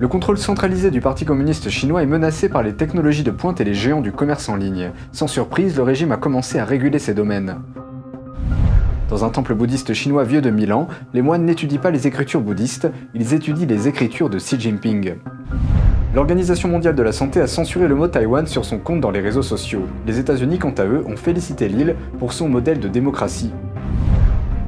Le contrôle centralisé du Parti communiste chinois est menacé par les technologies de pointe et les géants du commerce en ligne. Sans surprise, le régime a commencé à réguler ces domaines. Dans un temple bouddhiste chinois vieux de 1000 ans, les moines n'étudient pas les écritures bouddhistes, ils étudient les écritures de Xi Jinping. L'Organisation mondiale de la santé a censuré le mot Taïwan sur son compte dans les réseaux sociaux. Les États-Unis, quant à eux, ont félicité l'île pour son modèle de démocratie.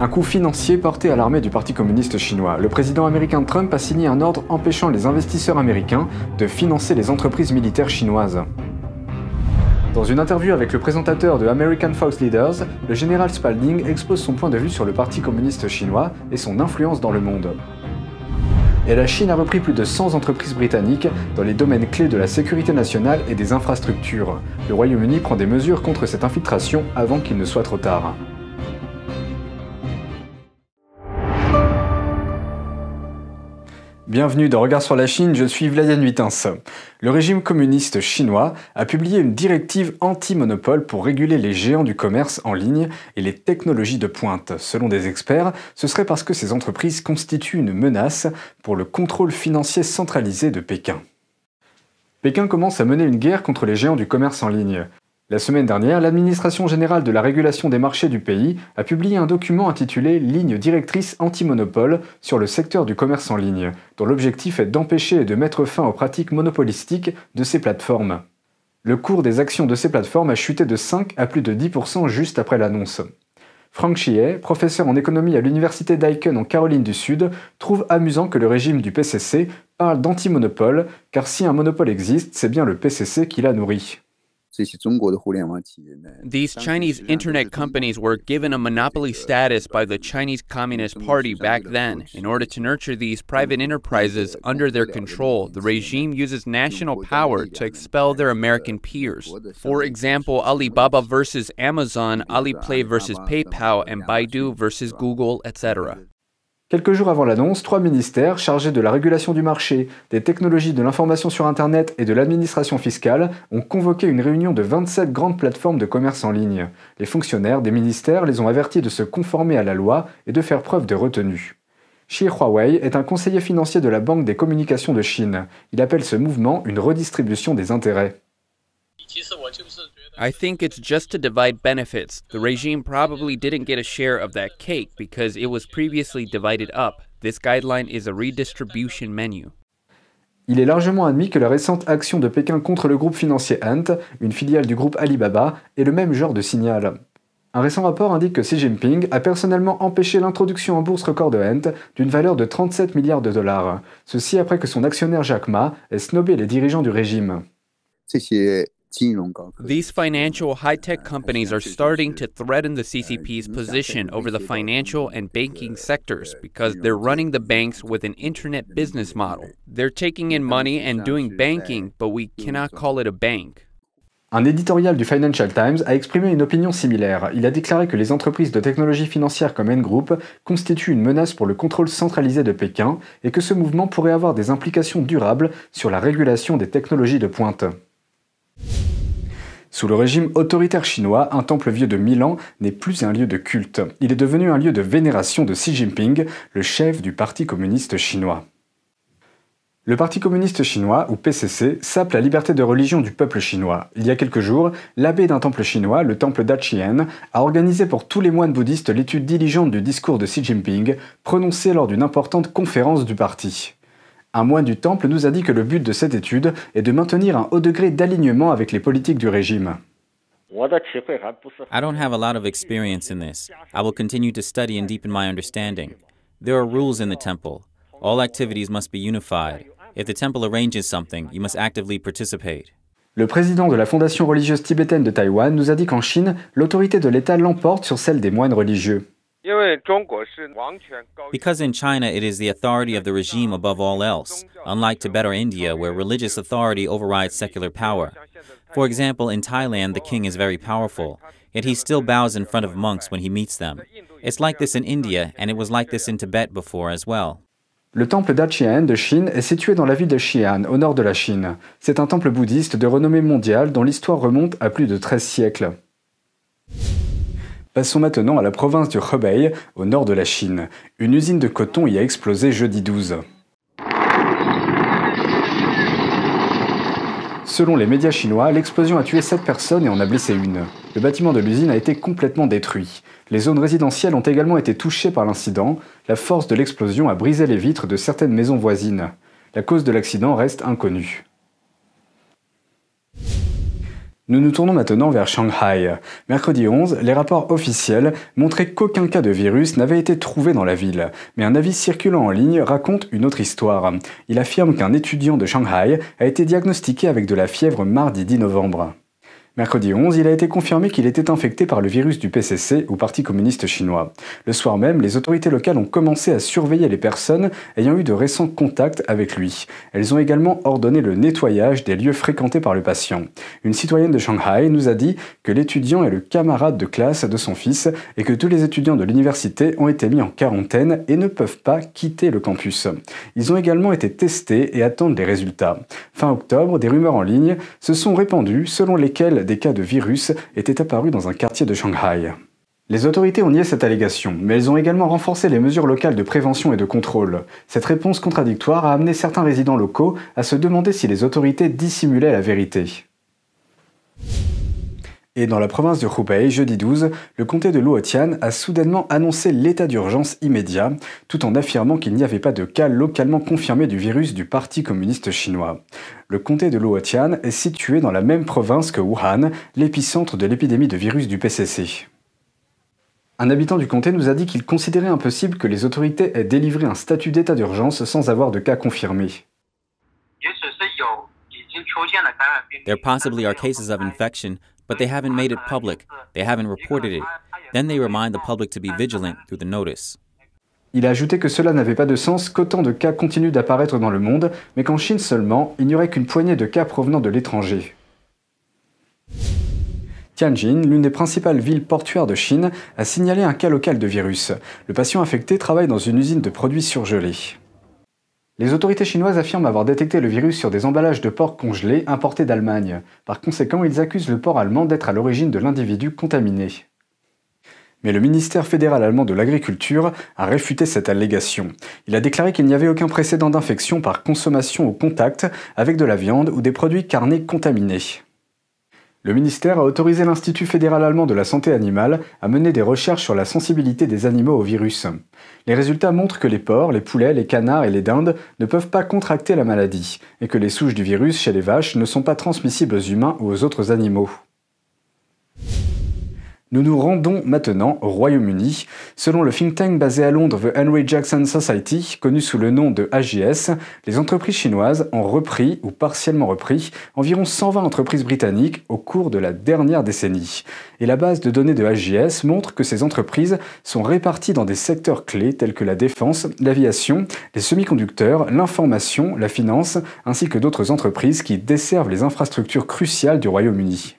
Un coup financier porté à l'armée du Parti communiste chinois. Le président américain Trump a signé un ordre empêchant les investisseurs américains de financer les entreprises militaires chinoises. Dans une interview avec le présentateur de American Fox Leaders, le général Spalding expose son point de vue sur le Parti communiste chinois et son influence dans le monde. Et la Chine a repris plus de 100 entreprises britanniques dans les domaines clés de la sécurité nationale et des infrastructures. Le Royaume-Uni prend des mesures contre cette infiltration avant qu'il ne soit trop tard. Bienvenue dans Regard sur la Chine, je suis Vladian Huitens. Le régime communiste chinois a publié une directive anti-monopole pour réguler les géants du commerce en ligne et les technologies de pointe. Selon des experts, ce serait parce que ces entreprises constituent une menace pour le contrôle financier centralisé de Pékin. Pékin commence à mener une guerre contre les géants du commerce en ligne. La semaine dernière, l'Administration générale de la régulation des marchés du pays a publié un document intitulé Ligne directrice anti-monopole sur le secteur du commerce en ligne, dont l'objectif est d'empêcher et de mettre fin aux pratiques monopolistiques de ces plateformes. Le cours des actions de ces plateformes a chuté de 5 à plus de 10% juste après l'annonce. Frank Chieh, professeur en économie à l'université d'Aiken en Caroline du Sud, trouve amusant que le régime du PCC parle d'anti-monopole, car si un monopole existe, c'est bien le PCC qui l'a nourri. These Chinese internet companies were given a monopoly status by the Chinese Communist Party back then. In order to nurture these private enterprises under their control, the regime uses national power to expel their American peers. For example, Alibaba versus Amazon, Alipay versus PayPal, and Baidu versus Google, etc. Quelques jours avant l'annonce, trois ministères chargés de la régulation du marché, des technologies de l'information sur Internet et de l'administration fiscale ont convoqué une réunion de 27 grandes plateformes de commerce en ligne. Les fonctionnaires des ministères les ont avertis de se conformer à la loi et de faire preuve de retenue. Xi Huawei est un conseiller financier de la Banque des communications de Chine. Il appelle ce mouvement une redistribution des intérêts. I think it's just to divide benefits. The regime probably didn't get a share of that cake because it was previously divided up. This guideline is a redistribution menu. Il est largement admis que la récente action de Pékin contre le groupe financier Ant, une filiale du groupe Alibaba, est le même genre de signal. Un récent rapport indique que Xi Jinping a personnellement empêché l'introduction en bourse record de Ant d'une valeur de 37 milliards de dollars. Ceci après que son actionnaire Jack Ma ait snobé les dirigeants du régime. These financial high tech companies are starting to threaten the CCP's position over the financial and banking sectors because they're running the banks with an internet business model. They're taking in money and doing banking, but we cannot call it a bank. Un éditorial du Financial Times a exprimé une opinion similaire. Il a déclaré que les entreprises de technologie financière comme N-Group constituent une menace pour le contrôle centralisé de Pékin et que ce mouvement pourrait avoir des implications durables sur la régulation des technologies de pointe. Sous le régime autoritaire chinois, un temple vieux de 1000 ans n'est plus un lieu de culte. Il est devenu un lieu de vénération de Xi Jinping, le chef du Parti communiste chinois. Le Parti communiste chinois, ou PCC, sape la liberté de religion du peuple chinois. Il y a quelques jours, l'abbé d'un temple chinois, le temple d'Achien, a organisé pour tous les moines bouddhistes l'étude diligente du discours de Xi Jinping, prononcé lors d'une importante conférence du parti. Un moine du temple nous a dit que le but de cette étude est de maintenir un haut degré d'alignement avec les politiques du régime. I don't have a lot of experience in this. I will continue to study and deepen my understanding. There are rules in the temple. All activities must be unified. If the temple arranges something, you must actively participate. Le président de la Fondation religieuse tibétaine de Taïwan nous a dit qu'en Chine, l'autorité de l'État l'emporte sur celle des moines religieux. Because in China it is the authority of the regime above all else, unlike Tibet or India, where religious authority overrides secular power. For example, in Thailand, the king is very powerful, yet he still bows in front of monks when he meets them. It's like this in India, and it was like this in Tibet before as well. Le temple d'Aqian de Chine est situé dans la ville de Xi'an, au nord de la Chine. C'est un temple bouddhiste de renommée mondiale dont l'histoire remonte à plus de 13 siècles. Passons maintenant à la province du Hebei, au nord de la Chine. Une usine de coton y a explosé jeudi 12. Selon les médias chinois, l'explosion a tué 7 personnes et en a blessé une. Le bâtiment de l'usine a été complètement détruit. Les zones résidentielles ont également été touchées par l'incident. La force de l'explosion a brisé les vitres de certaines maisons voisines. La cause de l'accident reste inconnue. Nous nous tournons maintenant vers Shanghai. Mercredi 11, les rapports officiels montraient qu'aucun cas de virus n'avait été trouvé dans la ville. Mais un avis circulant en ligne raconte une autre histoire. Il affirme qu'un étudiant de Shanghai a été diagnostiqué avec de la fièvre mardi 10 novembre. Mercredi 11, il a été confirmé qu'il était infecté par le virus du PCC ou Parti communiste chinois. Le soir même, les autorités locales ont commencé à surveiller les personnes ayant eu de récents contacts avec lui. Elles ont également ordonné le nettoyage des lieux fréquentés par le patient. Une citoyenne de Shanghai nous a dit que l'étudiant est le camarade de classe de son fils et que tous les étudiants de l'université ont été mis en quarantaine et ne peuvent pas quitter le campus. Ils ont également été testés et attendent les résultats. Fin octobre, des rumeurs en ligne se sont répandues selon lesquelles des cas de virus étaient apparus dans un quartier de Shanghai. Les autorités ont nié cette allégation, mais elles ont également renforcé les mesures locales de prévention et de contrôle. Cette réponse contradictoire a amené certains résidents locaux à se demander si les autorités dissimulaient la vérité. Et dans la province de Hubei, jeudi 12, le comté de Luotian a soudainement annoncé l'état d'urgence immédiat, tout en affirmant qu'il n'y avait pas de cas localement confirmés du virus du Parti communiste chinois. Le comté de Luotian est situé dans la même province que Wuhan, l'épicentre de l'épidémie de virus du PCC. Un habitant du comté nous a dit qu'il considérait impossible que les autorités aient délivré un statut d'état d'urgence sans avoir de cas confirmés. There possibly are cases of infection, but they haven't made it public. They haven't reported it. Then they remind the public to be vigilant through the notice. Il a ajouté que cela n'avait pas de sens qu'autant de cas continuent d'apparaître dans le monde, mais qu'en Chine seulement, il n'y aurait qu'une poignée de cas provenant de l'étranger. Tianjin, l'une des principales villes portuaires de Chine, a signalé un cas local de virus. Le patient affecté travaille dans une usine de produits surgelés. Les autorités chinoises affirment avoir détecté le virus sur des emballages de porc congelés importés d'Allemagne. Par conséquent, ils accusent le port allemand d'être à l'origine de l'individu contaminé. Mais le ministère fédéral allemand de l'Agriculture a réfuté cette allégation. Il a déclaré qu'il n'y avait aucun précédent d'infection par consommation au contact avec de la viande ou des produits carnés contaminés. Le ministère a autorisé l'Institut fédéral allemand de la santé animale à mener des recherches sur la sensibilité des animaux au virus. Les résultats montrent que les porcs, les poulets, les canards et les dindes ne peuvent pas contracter la maladie, et que les souches du virus chez les vaches ne sont pas transmissibles aux humains ou aux autres animaux. Nous nous rendons maintenant au Royaume-Uni. Selon le think tank basé à Londres The Henry Jackson Society, connu sous le nom de AGS, les entreprises chinoises ont repris ou partiellement repris environ 120 entreprises britanniques au cours de la dernière décennie. Et la base de données de AGS montre que ces entreprises sont réparties dans des secteurs clés tels que la défense, l'aviation, les semi-conducteurs, l'information, la finance, ainsi que d'autres entreprises qui desservent les infrastructures cruciales du Royaume-Uni.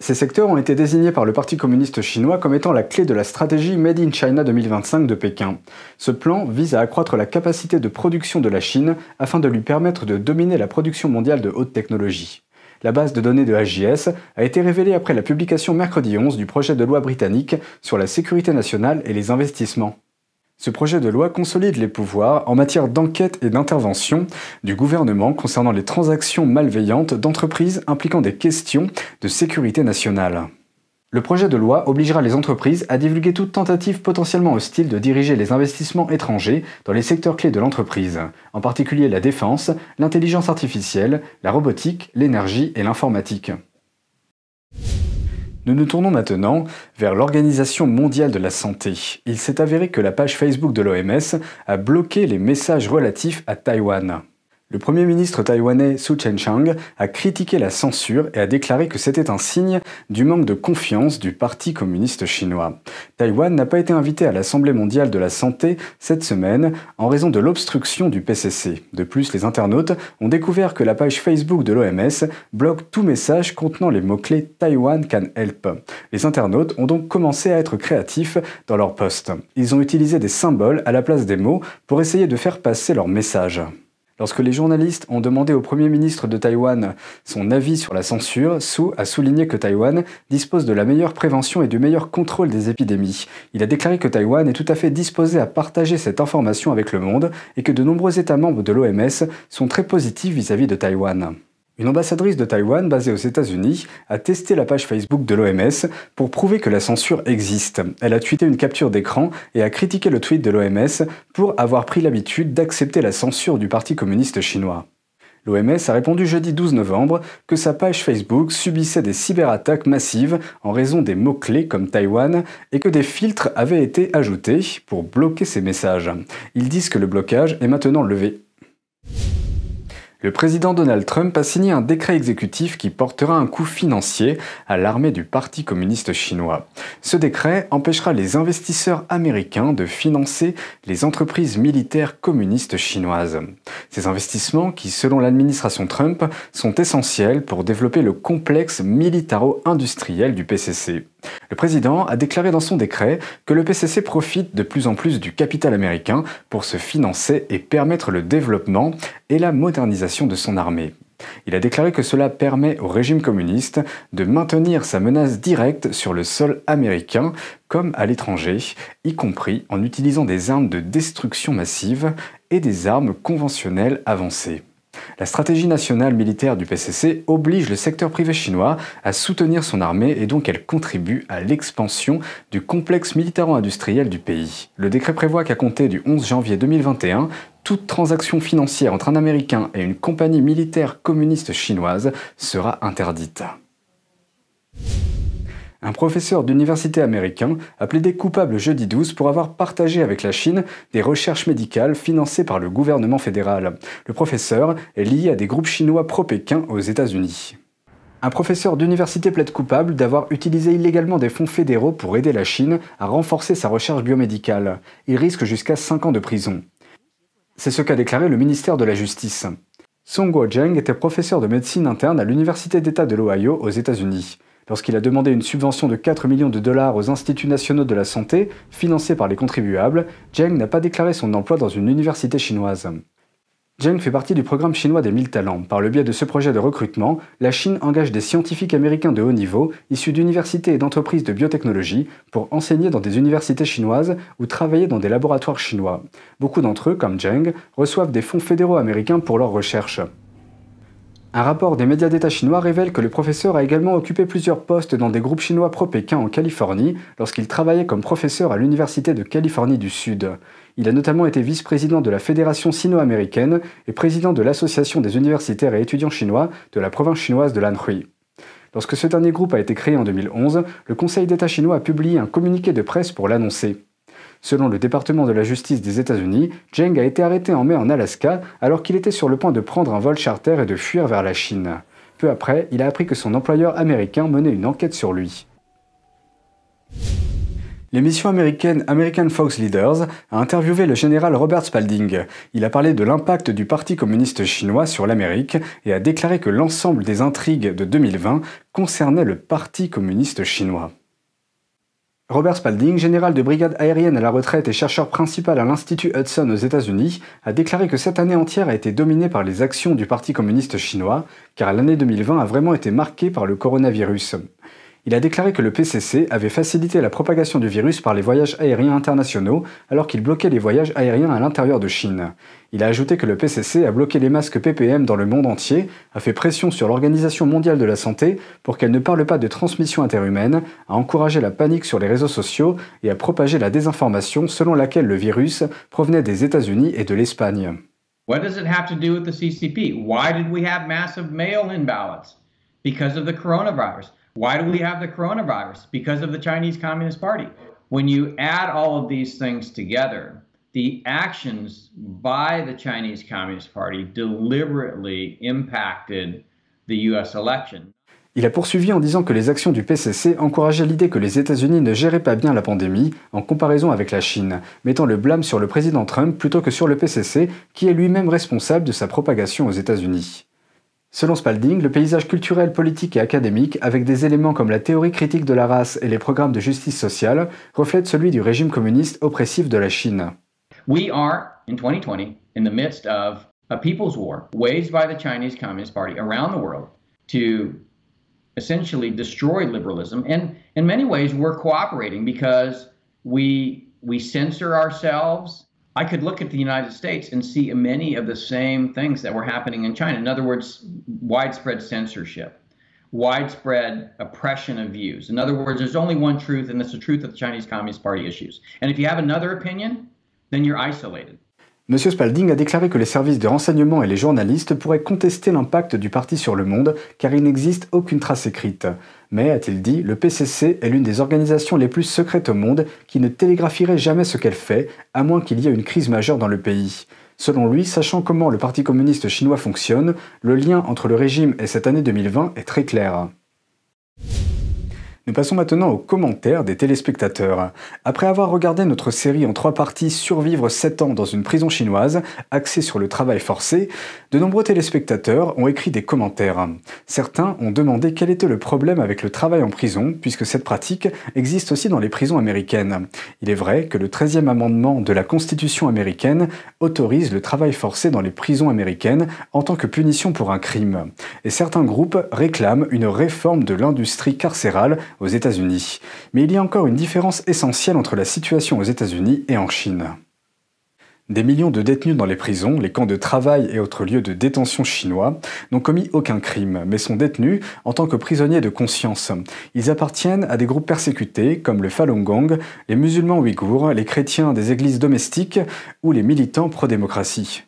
Ces secteurs ont été désignés par le Parti communiste chinois comme étant la clé de la stratégie Made in China 2025 de Pékin. Ce plan vise à accroître la capacité de production de la Chine afin de lui permettre de dominer la production mondiale de haute technologie. La base de données de AGS a été révélée après la publication mercredi 11 du projet de loi britannique sur la sécurité nationale et les investissements. Ce projet de loi consolide les pouvoirs en matière d'enquête et d'intervention du gouvernement concernant les transactions malveillantes d'entreprises impliquant des questions de sécurité nationale. Le projet de loi obligera les entreprises à divulguer toute tentative potentiellement hostile de diriger les investissements étrangers dans les secteurs clés de l'entreprise, en particulier la défense, l'intelligence artificielle, la robotique, l'énergie et l'informatique. Nous nous tournons maintenant vers l'Organisation mondiale de la santé. Il s'est avéré que la page Facebook de l'OMS a bloqué les messages relatifs à Taïwan. Le Premier ministre taïwanais Su Chen-chang a critiqué la censure et a déclaré que c'était un signe du manque de confiance du Parti communiste chinois. Taïwan n'a pas été invité à l'Assemblée mondiale de la santé cette semaine en raison de l'obstruction du PCC. De plus, les internautes ont découvert que la page Facebook de l'OMS bloque tout message contenant les mots-clés Taiwan can help. Les internautes ont donc commencé à être créatifs dans leurs posts. Ils ont utilisé des symboles à la place des mots pour essayer de faire passer leur message. Lorsque les journalistes ont demandé au Premier ministre de Taïwan son avis sur la censure, Su a souligné que Taïwan dispose de la meilleure prévention et du meilleur contrôle des épidémies. Il a déclaré que Taïwan est tout à fait disposé à partager cette information avec le monde et que de nombreux États membres de l'OMS sont très positifs vis-à-vis de Taïwan. Une ambassadrice de Taïwan basée aux États-Unis a testé la page Facebook de l'OMS pour prouver que la censure existe. Elle a tweeté une capture d'écran et a critiqué le tweet de l'OMS pour avoir pris l'habitude d'accepter la censure du Parti communiste chinois. L'OMS a répondu jeudi 12 novembre que sa page Facebook subissait des cyberattaques massives en raison des mots-clés comme Taïwan et que des filtres avaient été ajoutés pour bloquer ces messages. Ils disent que le blocage est maintenant levé. Le président Donald Trump a signé un décret exécutif qui portera un coût financier à l'armée du Parti communiste chinois. Ce décret empêchera les investisseurs américains de financer les entreprises militaires communistes chinoises. Ces investissements, qui selon l'administration Trump, sont essentiels pour développer le complexe militaro-industriel du PCC. Le président a déclaré dans son décret que le PCC profite de plus en plus du capital américain pour se financer et permettre le développement et la modernisation de son armée. Il a déclaré que cela permet au régime communiste de maintenir sa menace directe sur le sol américain comme à l'étranger, y compris en utilisant des armes de destruction massive et des armes conventionnelles avancées. La stratégie nationale militaire du PCC oblige le secteur privé chinois à soutenir son armée et donc elle contribue à l'expansion du complexe militaro-industriel du pays. Le décret prévoit qu'à compter du 11 janvier 2021, toute transaction financière entre un Américain et une compagnie militaire communiste chinoise sera interdite. Un professeur d'université américain a plaidé coupable jeudi 12 pour avoir partagé avec la Chine des recherches médicales financées par le gouvernement fédéral. Le professeur est lié à des groupes chinois pro-Pékin aux États-Unis. Un professeur d'université plaide coupable d'avoir utilisé illégalement des fonds fédéraux pour aider la Chine à renforcer sa recherche biomédicale. Il risque jusqu'à 5 ans de prison. C'est ce qu'a déclaré le ministère de la Justice. Song Guo-Zheng était professeur de médecine interne à l'Université d'État de l'Ohio aux États-Unis. Lorsqu'il a demandé une subvention de 4 millions de dollars aux instituts nationaux de la santé, financés par les contribuables, Zheng n'a pas déclaré son emploi dans une université chinoise. Zheng fait partie du programme chinois des 1000 talents. Par le biais de ce projet de recrutement, la Chine engage des scientifiques américains de haut niveau, issus d'universités et d'entreprises de biotechnologie, pour enseigner dans des universités chinoises ou travailler dans des laboratoires chinois. Beaucoup d'entre eux, comme Zheng, reçoivent des fonds fédéraux américains pour leurs recherches. Un rapport des médias d'État chinois révèle que le professeur a également occupé plusieurs postes dans des groupes chinois pro-Pékin en Californie lorsqu'il travaillait comme professeur à l'Université de Californie du Sud. Il a notamment été vice-président de la Fédération sino-américaine et président de l'Association des universitaires et étudiants chinois de la province chinoise de l'Anhui. Lorsque ce dernier groupe a été créé en 2011, le Conseil d'État chinois a publié un communiqué de presse pour l'annoncer. Selon le département de la justice des États-Unis, Zheng a été arrêté en mai en Alaska alors qu'il était sur le point de prendre un vol charter et de fuir vers la Chine. Peu après, il a appris que son employeur américain menait une enquête sur lui. L'émission américaine American Fox Leaders a interviewé le général Robert Spalding. Il a parlé de l'impact du Parti communiste chinois sur l'Amérique et a déclaré que l'ensemble des intrigues de 2020 concernaient le Parti communiste chinois. Robert Spalding, général de brigade aérienne à la retraite et chercheur principal à l'Institut Hudson aux États-Unis, a déclaré que cette année entière a été dominée par les actions du Parti communiste chinois, car l'année 2020 a vraiment été marquée par le coronavirus. Il a déclaré que le PCC avait facilité la propagation du virus par les voyages aériens internationaux alors qu'il bloquait les voyages aériens à l'intérieur de Chine. Il a ajouté que le PCC a bloqué les masques PPM dans le monde entier, a fait pression sur l'Organisation mondiale de la santé pour qu'elle ne parle pas de transmission interhumaine, a encouragé la panique sur les réseaux sociaux et a propagé la désinformation selon laquelle le virus provenait des États-Unis et de l'Espagne. What does it have to do with the CCP? Why did we have massive mail-in ballots? Because of the coronavirus. Why do we have the coronavirus? Because of the Chinese Communist Party. When you add all of these things together, the actions by the Chinese Communist Party deliberately impacted the US election. Il a poursuivi en disant que les actions du PCC encourageaient l'idée que les États-Unis ne géraient pas bien la pandémie en comparaison avec la Chine, mettant le blâme sur le président Trump plutôt que sur le PCC, qui est lui-même responsable de sa propagation aux États-Unis. Selon Spalding, le paysage culturel, politique et académique, avec des éléments comme la théorie critique de la race et les programmes de justice sociale, reflète celui du régime communiste oppressif de la Chine. We are, in 2020, in the midst of a people's war waged by the Chinese Communist Party around the world to essentially destroy liberalism. And in many ways, we're cooperating because we, we censor ourselves, I could look at the United States and see many of the same things that were happening in China. In other words, widespread censorship, widespread oppression of views. In other words, there's only one truth, and it's the truth of the Chinese Communist Party issues. And if you have another opinion, then you're isolated. Monsieur Spalding a déclaré que les services de renseignement et les journalistes pourraient contester l'impact du parti sur le monde car il n'existe aucune trace écrite. Mais, a-t-il dit, le PCC est l'une des organisations les plus secrètes au monde qui ne télégraphierait jamais ce qu'elle fait, à moins qu'il y ait une crise majeure dans le pays. Selon lui, sachant comment le Parti communiste chinois fonctionne, le lien entre le régime et cette année 2020 est très clair. Nous passons maintenant aux commentaires des téléspectateurs. Après avoir regardé notre série en trois parties Survivre 7 ans dans une prison chinoise, axée sur le travail forcé, de nombreux téléspectateurs ont écrit des commentaires. Certains ont demandé quel était le problème avec le travail en prison, puisque cette pratique existe aussi dans les prisons américaines. Il est vrai que le 13e amendement de la Constitution américaine autorise le travail forcé dans les prisons américaines en tant que punition pour un crime. Et certains groupes réclament une réforme de l'industrie carcérale aux États-Unis. Mais il y a encore une différence essentielle entre la situation aux États-Unis et en Chine. Des millions de détenus dans les prisons, les camps de travail et autres lieux de détention chinois n'ont commis aucun crime, mais sont détenus en tant que prisonniers de conscience. Ils appartiennent à des groupes persécutés comme le Falun Gong, les musulmans ouïghours, les chrétiens des églises domestiques ou les militants pro-démocratie.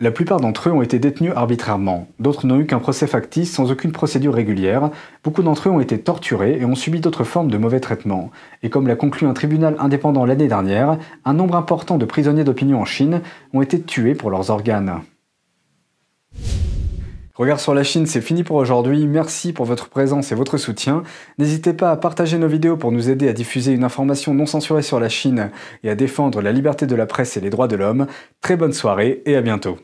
La plupart d'entre eux ont été détenus arbitrairement, d'autres n'ont eu qu'un procès factice sans aucune procédure régulière, beaucoup d'entre eux ont été torturés et ont subi d'autres formes de mauvais traitements. Et comme l'a conclu un tribunal indépendant l'année dernière, un nombre important de prisonniers d'opinion en Chine ont été tués pour leurs organes. Regard sur la Chine, c'est fini pour aujourd'hui. Merci pour votre présence et votre soutien. N'hésitez pas à partager nos vidéos pour nous aider à diffuser une information non censurée sur la Chine et à défendre la liberté de la presse et les droits de l'homme. Très bonne soirée et à bientôt.